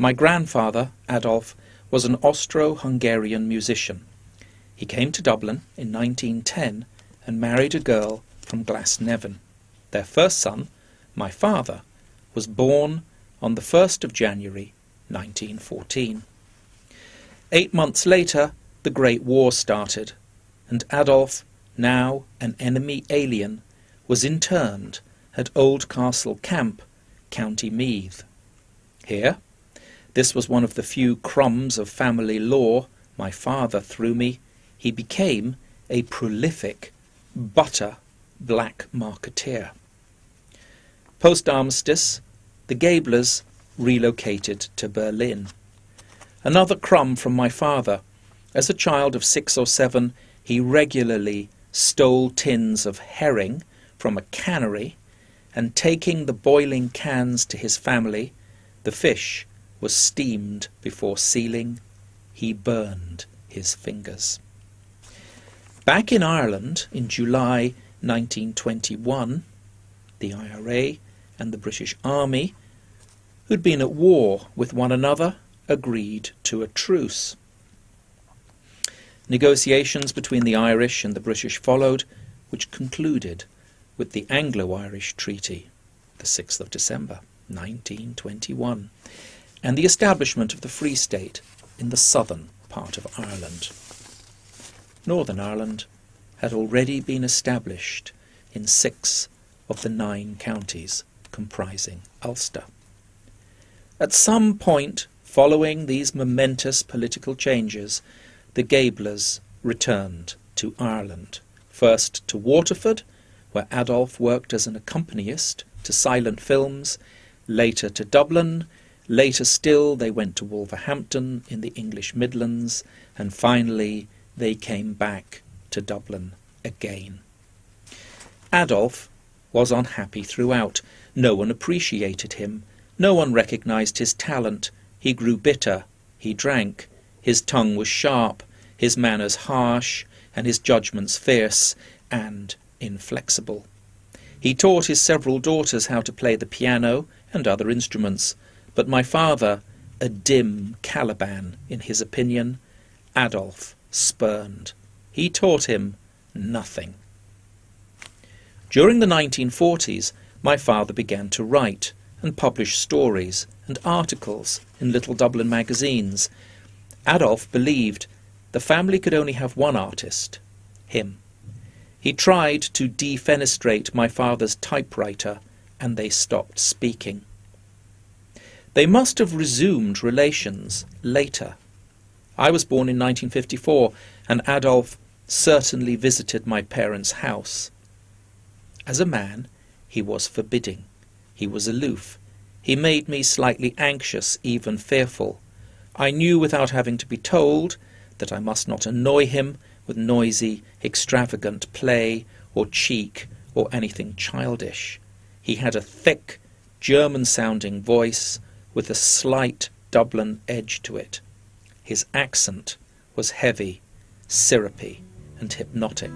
My grandfather, Adolf, was an Austro-Hungarian musician. He came to Dublin in 1910 and married a girl from Glasnevin. Their first son, my father, was born on the 1st of January 1914. Eight months later, the Great War started, and Adolf, now an enemy alien, was interned at Oldcastle Camp, County Meath. Here, this was one of the few crumbs of family law my father threw me, he became a prolific butter black marketeer. Post armistice, the Géblers relocated to Berlin. Another crumb from my father. As a child of six or seven, he regularly stole tins of herring from a cannery, and taking the boiling cans to his family, the fish was steamed before sealing. He burned his fingers. Back in Ireland in July 1921, the IRA and the British Army, who'd been at war with one another, agreed to a truce. Negotiations between the Irish and the British followed, which concluded with the Anglo-Irish Treaty, the 6th of December 1921, and the establishment of the Free State in the southern part of Ireland. Northern Ireland had already been established in six of the nine counties comprising Ulster. At some point following these momentous political changes, the Géblers returned to Ireland, first to Waterford, where Adolf worked as an accompanist to silent films, later to Dublin, later still they went to Wolverhampton in the English Midlands, and finally they came back to Dublin again. Adolf was unhappy throughout. No one appreciated him. No one recognized his talent. He grew bitter. He drank. His tongue was sharp, his manners harsh, and his judgments fierce and inflexible. He taught his several daughters how to play the piano and other instruments, but my father, a dim Caliban in his opinion, Adolf spurned. He taught him nothing. During the 1940s, my father began to write and publish stories and articles in little Dublin magazines. Adolf believed the family could only have one artist, him. He tried to defenestrate my father's typewriter, and they stopped speaking. They must have resumed relations later. I was born in 1954, and Adolf certainly visited my parents' house. As a man, he was forbidding. He was aloof. He made me slightly anxious, even fearful. I knew without having to be told that I must not annoy him with noisy, extravagant play or cheek or anything childish. He had a thick, German-sounding voice with a slight Dublin edge to it. His accent was heavy, syrupy, and hypnotic.